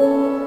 Oh.